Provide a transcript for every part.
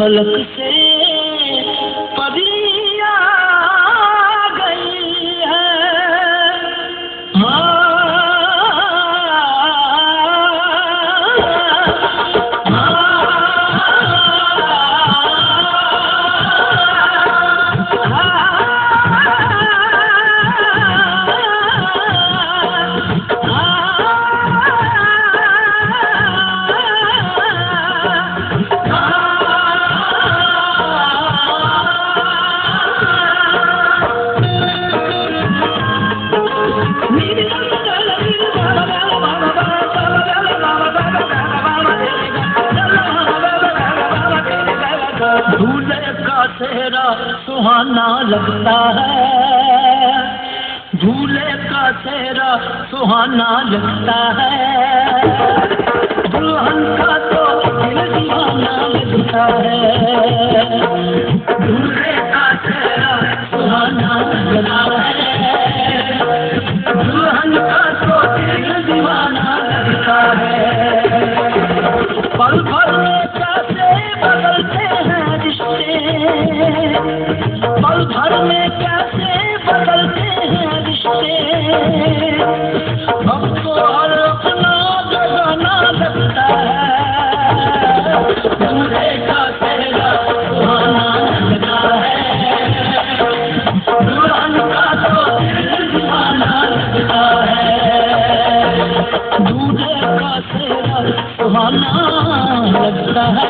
खलक सुहाना लगता है। झूले का चेहरा सुहाना लगता है। दुल्हन का तो दिल लगता है। दूल्हे का चेहरा सुहाना लगता है। दुल्हन का सुहाना लगता है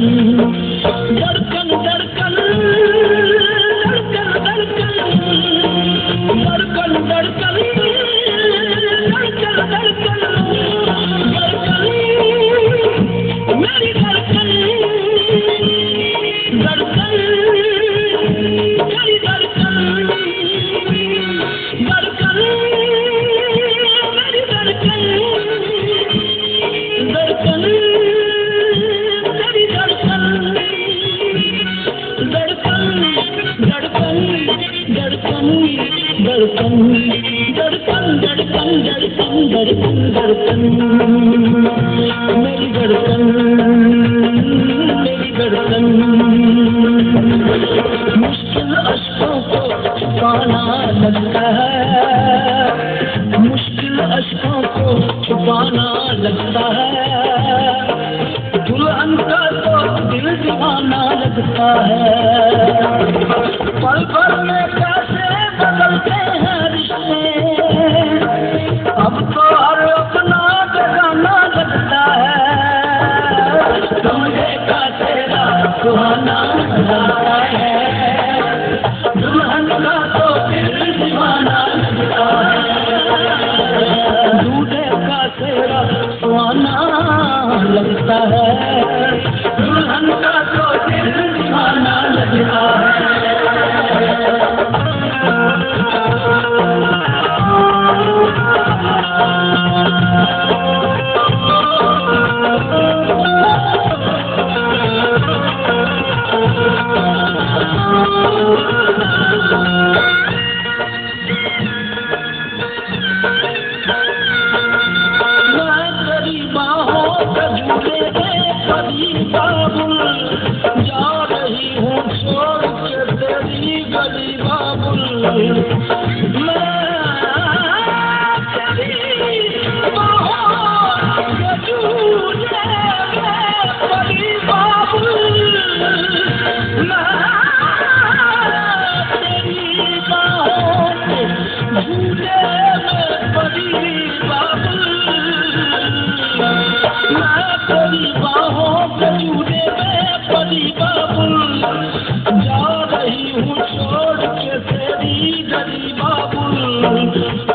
Mm-hmm. जमाना लगता है। पल पल में कैसे बदलते हैं रिश्ते। अब तो हर अपना जगाना लगता है। तुम्हें का तेरा सुहाना। I'm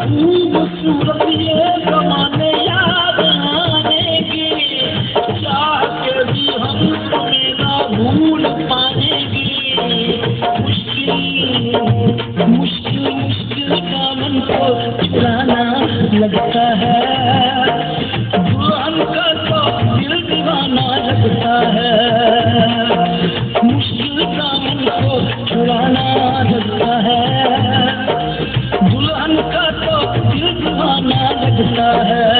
खूबसूरत ये याद आएँगे हम तुम्हें ना भूल पाएँगे मुश्किल मुश्किल मुश्किल का को चुराना लगता लगता है